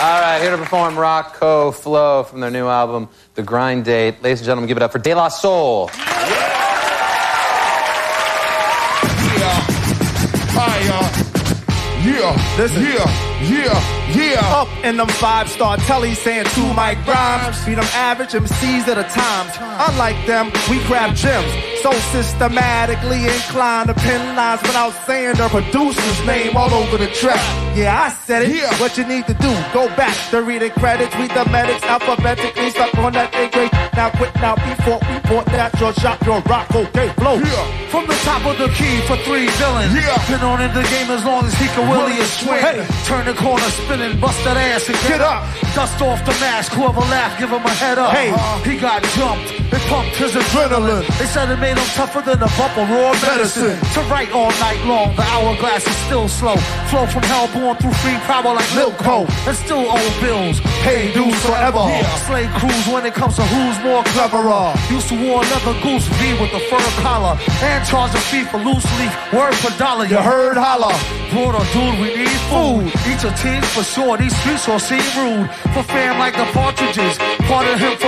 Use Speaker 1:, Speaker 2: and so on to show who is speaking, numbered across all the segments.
Speaker 1: All right, here to perform Rocco Flow from their new album, The Grind Date. Ladies and gentlemen, give it up for De La Soul.
Speaker 2: Yeah. Hi, y'all. Yeah.
Speaker 3: Listen.
Speaker 2: Yeah. Yeah. Yeah.
Speaker 3: Up in them five star telly saying two mic rhymes. Beat them average MCs at a time. Unlike them, we grab gems. So systematically inclined to pin lines without saying the producer's name all over the track. Yeah, I said it.
Speaker 2: Yeah.
Speaker 3: What you need to do, go back to read the credits, read the medics alphabetically, stuck on that A grade. Now quit now before we bought that your shop, your rock, okay, flow.
Speaker 2: Yeah.
Speaker 4: From the top of the key for three villains.
Speaker 2: Yeah.
Speaker 4: Been on in the game as long as he can willie a swing.
Speaker 3: Hey.
Speaker 4: Turn the corner, spinning, bust that ass and
Speaker 3: Get
Speaker 4: get,
Speaker 3: up.
Speaker 4: Dust off the mask. Whoever laughed, give him a head up.
Speaker 3: Hey. Uh-huh.
Speaker 4: He got jumped. It pumped his adrenaline. They said it made him tougher than a bump of raw medicine.
Speaker 3: Medicine.
Speaker 4: To write all night long, the hourglass is still slow. Flow from hell born through free power like Lil Co. And still owe bills.
Speaker 3: Hey, dudes forever.
Speaker 4: Slave crews when it comes to who's more cleverer. Used to war leather goose V with the fur collar. And charge a fee for loose leaf. Word for dollar.
Speaker 3: You heard holla.
Speaker 4: Broader dude, we need food. Eat your team for sure. These streets all seem rude. For fam like the partridges. Part of him for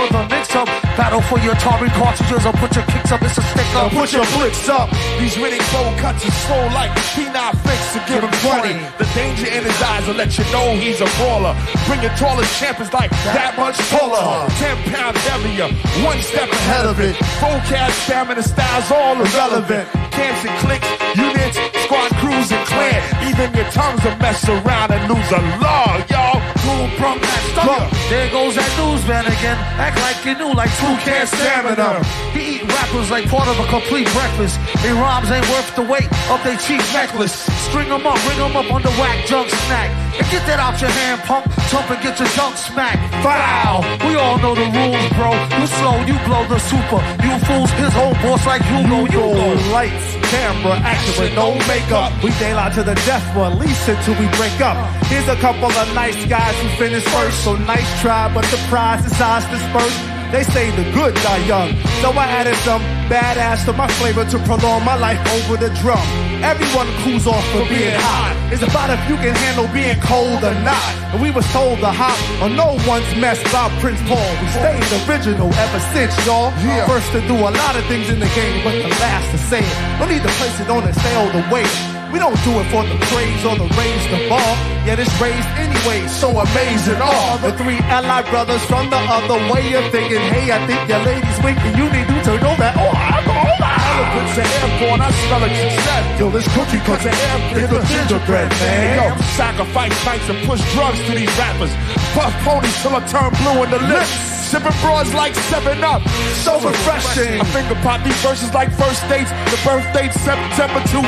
Speaker 4: the mix up. Battle for your Atari cartridges. Or put your kicks up. It's a stick
Speaker 3: Now
Speaker 4: up.
Speaker 3: put your flicks up.
Speaker 2: These winning bowl cuts his slow like P9 fix to give him 20. The danger in his eyes will let you know he's a brawler. Bring your tallest champions like that much taller. 10 pounds heavier, one step ahead of it. Vocab, stamina, styles, all irrelevant. Camps and cliques, units, squad crews and clan. Even your tongues will mess around and lose a law, y'all.
Speaker 4: From that stomach. There goes that newsman again. Act like you knew, like two can stamina. He eat rappers like part of a complete breakfast. Their rhymes ain't worth the weight of their cheap necklace. String 'em up, ring 'em up on the whack junk snack. And get that out your hand, pump. Jump and get your junk smack. Foul. We all know the rules, bro. You slow, you blow the super. You fools, his whole boss like you you
Speaker 3: Go
Speaker 4: go.
Speaker 3: lights, camera, action with no makeup. We daylight to the death one, lease until we break up. Here's a couple of nice guys who finished first. So nice try, but the prize is ours dispersed. They say the good die young. So I added some badass to my flavor to prolong my life over the drum. Everyone cools off for being hot. It's about if you can handle being cold or not. And we was told to hop on no one's mess about Prince Paul. We stayed original ever since, y'all.
Speaker 2: Yeah.
Speaker 3: First to do a lot of things in the game, but the last to say it. No need to place it on the sale to wait. We don't do it for the praise or the raise the bar. Yet it's raised anyway, so amazing. All the three allied brothers from the other way of thinking, hey, I think your lady's winking. You need to know that. Oh, I know that.
Speaker 2: Elephants are airborne, I smell a success.
Speaker 3: Yo, this cookie cause the air is the gingerbread, man.
Speaker 2: Yo, sacrifice nights and push drugs to these rappers. Puff ponies till I turn blue in the lips. Sipping broads like 7 Up.
Speaker 3: So refreshing.
Speaker 2: I finger pop these verses like first dates. The birth date September 21,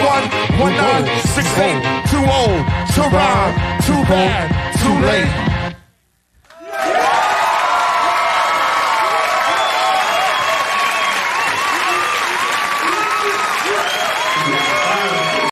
Speaker 2: 19, 68. Too old, too rhyme, too bad, too late.